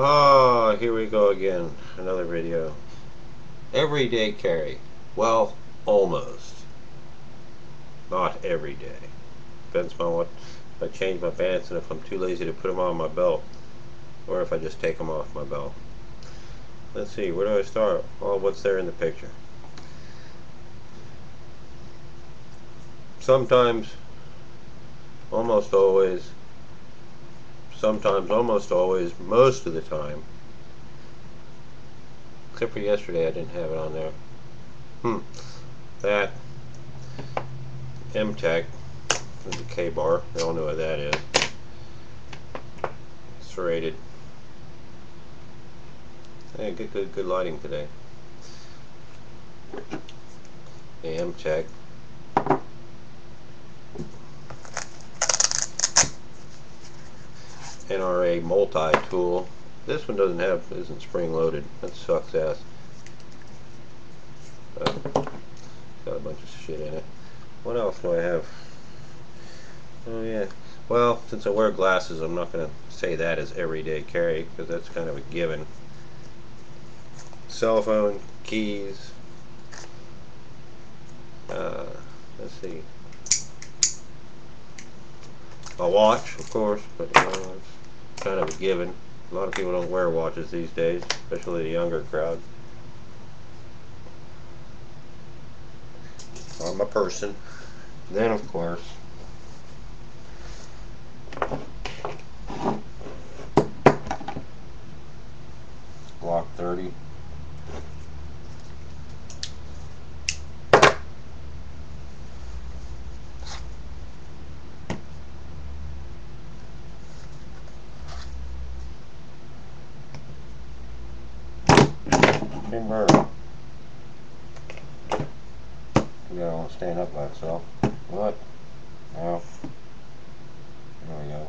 Oh, here we go again. Another video. Everyday carry. Well, almost. Not every day. Depends on what if I change my pants and if I'm too lazy to put them on my belt. Or if I just take them off my belt. Let's see, where do I start? Well, what's there in the picture? Sometimes, almost always, sometimes, almost always, most of the time. Except for yesterday, I didn't have it on there. Hmm. That M-Tech is a K-bar. You all know what that is. Serrated. Hey, good, good, good lighting today. The M-Tech. NRA multi-tool. This one doesn't have, isn't spring-loaded. That sucks ass. Uh, got a bunch of shit in it. What else do I have? Oh yeah. Well, since I wear glasses, I'm not going to say that as everyday carry because that's kind of a given. Cell phone, keys. Uh, let's see. A watch, of course, but uh, you know, kind of a given. A lot of people don't wear watches these days, especially the younger crowd. I'm a person. Then, of course, Glock 30. Timber. Gotta want to stand up by itself. What? No. There we go.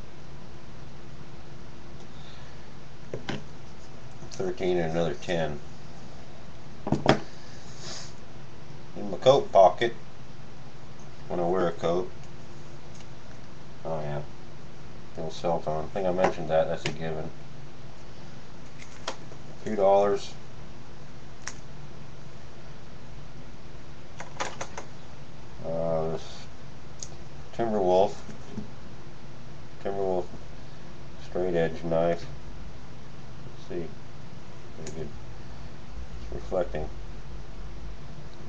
13 and another 10. In my coat pocket, when I wear a coat. Oh yeah. Little cell phone. I think I mentioned that. That's a given. Few dollars. Uh, this Timberwolf. Timberwolf straight edge knife. Let's see. Good. It's reflecting.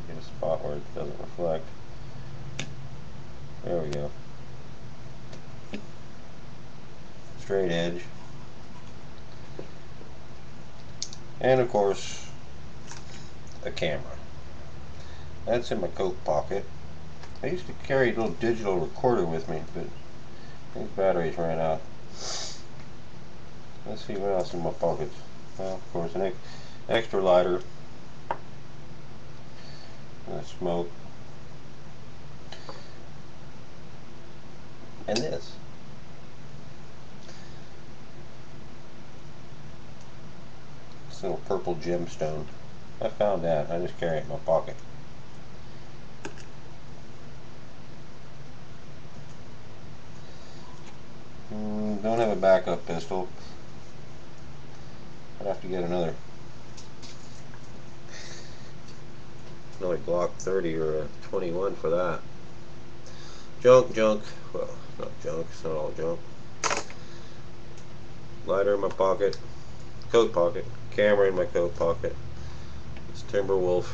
Get a spot where it doesn't reflect. There we go. Straight edge. And of course, a camera. That's in my coat pocket. I used to carry a little digital recorder with me, but these batteries ran out. Let's see what else in my pockets. Well, of course, an ex extra lighter. And smoke. And this. This little purple gemstone. I found that. I just carry it in my pocket. Mm, don't have a backup pistol. I'd have to get another another Glock 30 or a 21 for that. Junk, junk. Well, not junk. It's not all junk. Lighter in my pocket. Coat pocket. Camera in my coat pocket. It's Timberwolf.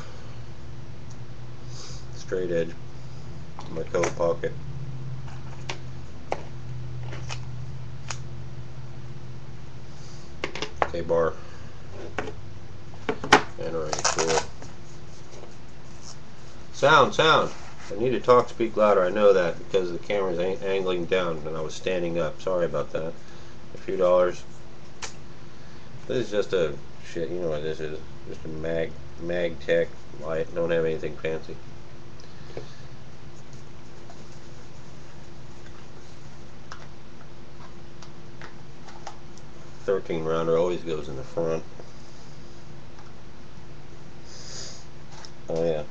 Straight edge in my coat pocket. Tool. Sound, sound. I need to talk, speak louder. I know that because the camera's angling down and I was standing up. Sorry about that. A few dollars. This is just a shit. You know what this is? Just a mag mag tech light. Don't have anything fancy. Thirteen rounder always goes in the front. Oh yeah.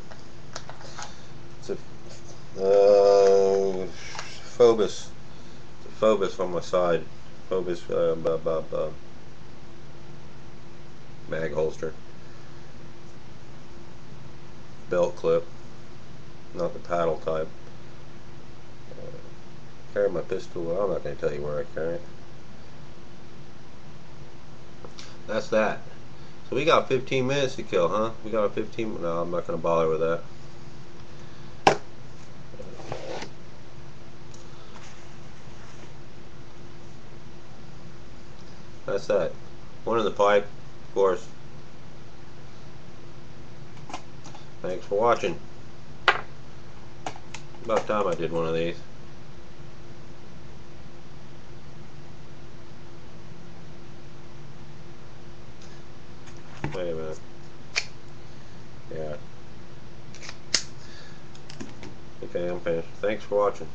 It's a uh, Fobus. It's a Fobus on my side. Fobus uh, mag holster, belt clip, not the paddle type. Uh, carry my pistol. Well, I'm not going to tell you where I carry it. That's that. So we got 15 minutes to kill, huh? We got a 15. No, I'm not going to bother with that. That's that. One in the pipe, of course. Thanks for watching. About time I did one of these. Wait a minute. Yeah. Okay, I'm finished. Thanks for watching.